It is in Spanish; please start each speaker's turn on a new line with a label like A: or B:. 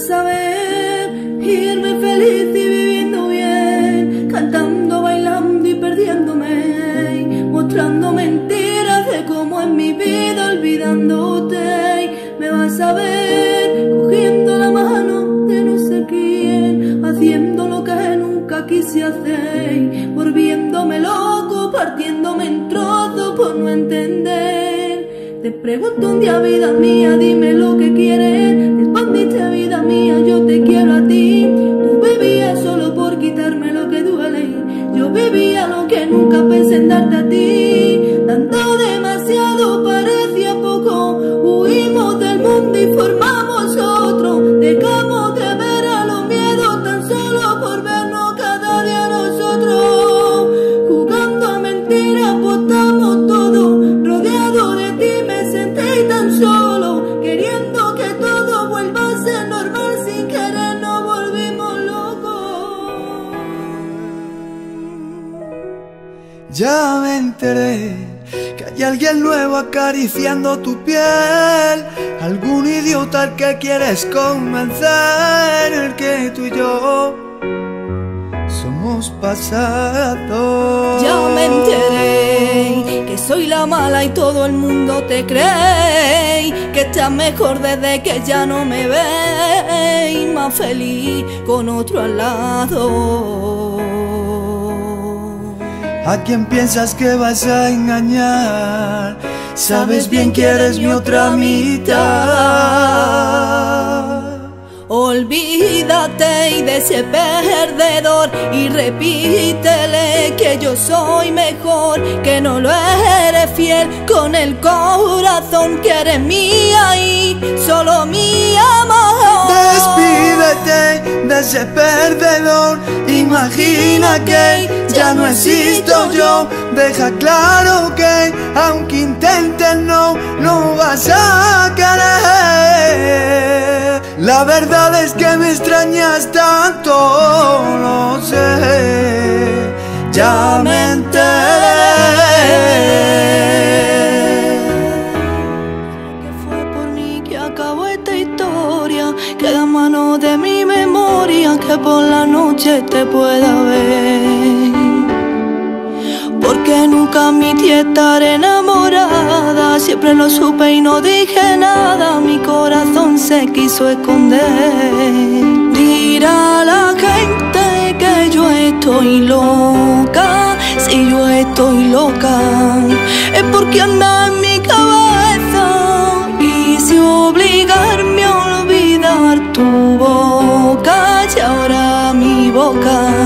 A: saber irme feliz y viviendo bien, cantando, bailando y perdiéndome, mostrando mentiras de cómo en mi vida olvidándote me vas a ver cogiendo la mano de no sé quién, haciendo lo que nunca quise hacer, volviéndome loco, partiéndome en trozos por no entender. Te pregunto un día, vida mía, dime lo que quieres. Respondiste, vida mía, yo te quiero a ti. Tú vivías solo por quitarme lo que duele. Yo vivía lo que nunca pensé
B: que hay alguien nuevo acariciando tu piel. Algún idiota al que quieres convencer que tú y yo somos pasado. Ya me
A: enteré que soy la mala y todo el mundo te cree que estás mejor desde que ya no me ve y más feliz con otro al lado.
B: ¿A quién piensas que vas a engañar? Sabes bien que eres mi otra mitad.
A: Olvídate y de ese perdedor y repítele que yo soy mejor, que no lo eres fiel con el corazón, que eres mía y solo mi amor.
B: Ese perdedor. Imagina que ya no existo yo. Deja claro que aunque intentes no, no vas a querer. La verdad es que me extrañas tanto, lo sé. Ya
A: por la noche te pueda ver. Porque nunca admití estar enamorada, siempre lo supe y no dije nada, mi corazón se quiso esconder. Dirá la gente que yo estoy loca, si yo estoy loca, es porque anda broken